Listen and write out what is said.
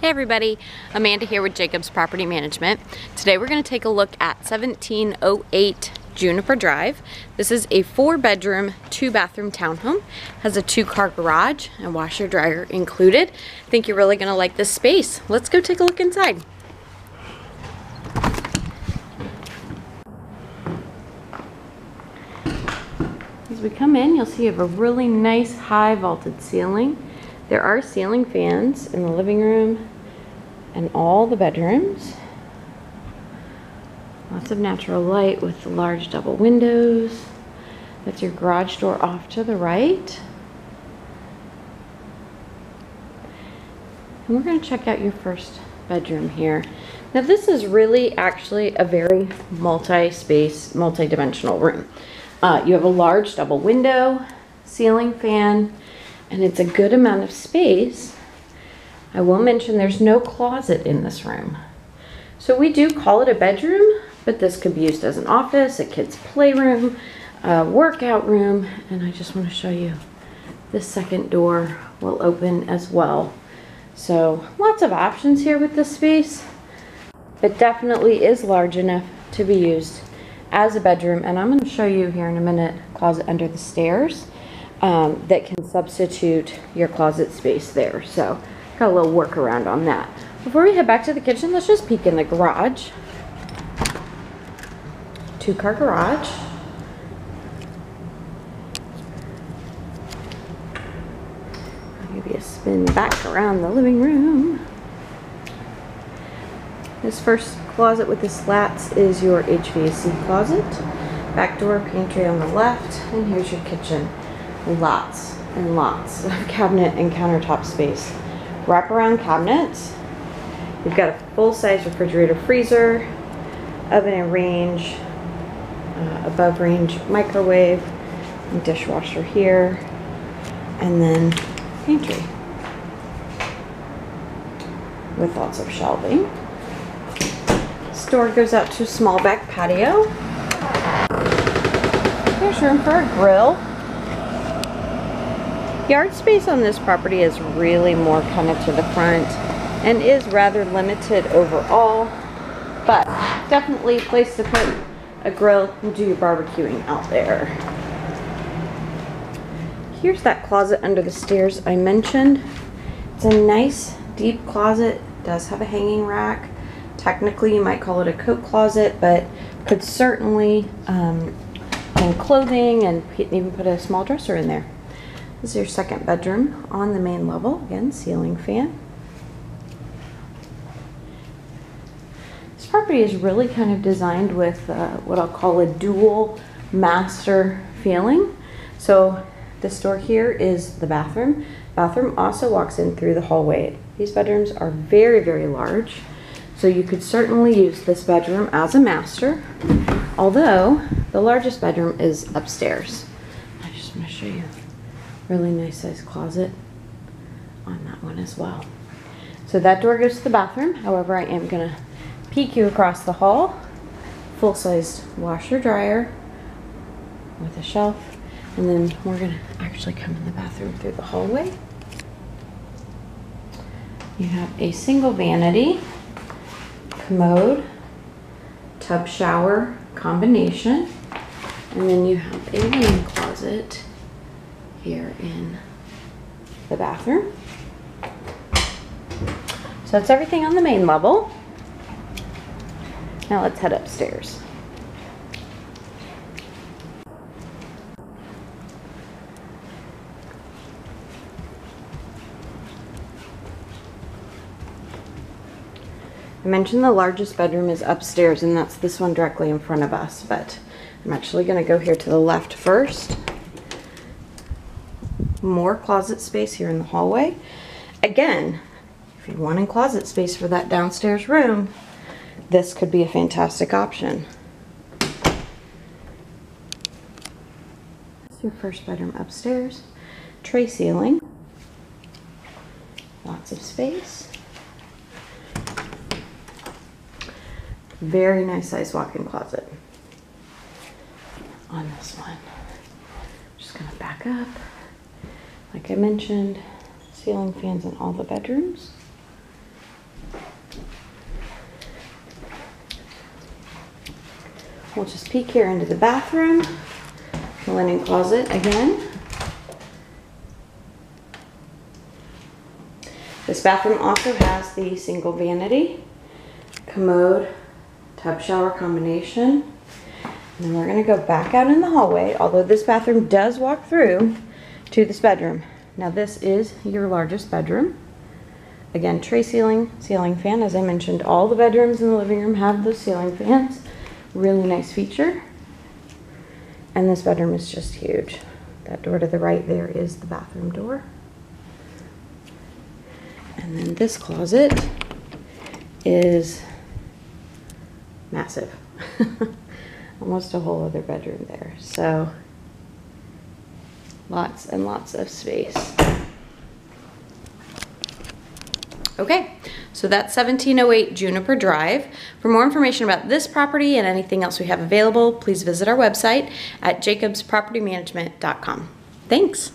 Hey everybody, Amanda here with Jacobs Property Management. Today we're going to take a look at 1708 Juniper Drive. This is a four bedroom, two bathroom townhome. Has a two car garage and washer dryer included. I think you're really going to like this space. Let's go take a look inside. As we come in, you'll see you have a really nice high vaulted ceiling. There are ceiling fans in the living room and all the bedrooms. Lots of natural light with large double windows. That's your garage door off to the right. And we're going to check out your first bedroom here. Now this is really actually a very multi-space, multi-dimensional room. Uh, you have a large double window, ceiling fan, and it's a good amount of space. I will mention there's no closet in this room. So we do call it a bedroom, but this could be used as an office, a kid's playroom, a workout room, and I just want to show you this second door will open as well. So lots of options here with this space, but definitely is large enough to be used as a bedroom. And I'm going to show you here in a minute closet under the stairs um, that can substitute your closet space there. So got a little workaround on that. Before we head back to the kitchen, let's just peek in the garage. Two car garage. You a spin back around the living room. This first closet with the slats is your HVAC closet. Back door, pantry on the left, and here's your kitchen lots and lots of cabinet and countertop space. Wraparound cabinets. You've got a full-size refrigerator freezer, oven and range, uh, above range microwave, and dishwasher here, and then pantry with lots of shelving. Store goes out to small back patio. There's room for a grill Yard space on this property is really more kind of to the front and is rather limited overall, but definitely a place to put a grill and do your barbecuing out there. Here's that closet under the stairs I mentioned. It's a nice deep closet, does have a hanging rack. Technically you might call it a coat closet, but could certainly um, clothing and even put a small dresser in there. This is your second bedroom on the main level. Again, ceiling fan. This property is really kind of designed with uh, what I'll call a dual master feeling. So this door here is the bathroom. Bathroom also walks in through the hallway. These bedrooms are very, very large. So you could certainly use this bedroom as a master, although the largest bedroom is upstairs. I just want to show you really nice size closet on that one as well. So that door goes to the bathroom. However, I am gonna peek you across the hall. Full-sized washer dryer with a shelf. And then we're gonna actually come in the bathroom through the hallway. You have a single vanity, commode, tub shower combination. And then you have a linen closet here in the bathroom. So that's everything on the main level. Now let's head upstairs. I mentioned the largest bedroom is upstairs and that's this one directly in front of us, but I'm actually gonna go here to the left first more closet space here in the hallway. Again, if you want in closet space for that downstairs room, this could be a fantastic option. That's your first bedroom upstairs. Tray ceiling. Lots of space. Very nice size walk-in closet on this one. Just gonna back up. Like I mentioned, ceiling fans in all the bedrooms. We'll just peek here into the bathroom, the linen closet again. This bathroom also has the single vanity, commode, tub shower combination. And then we're gonna go back out in the hallway, although this bathroom does walk through to this bedroom. Now this is your largest bedroom. Again, tray ceiling, ceiling fan. As I mentioned, all the bedrooms in the living room have those ceiling fans. Really nice feature. And this bedroom is just huge. That door to the right there is the bathroom door. And then this closet is massive. Almost a whole other bedroom there. So lots and lots of space. Okay, so that's 1708 Juniper Drive. For more information about this property and anything else we have available, please visit our website at jacobspropertymanagement.com. Thanks.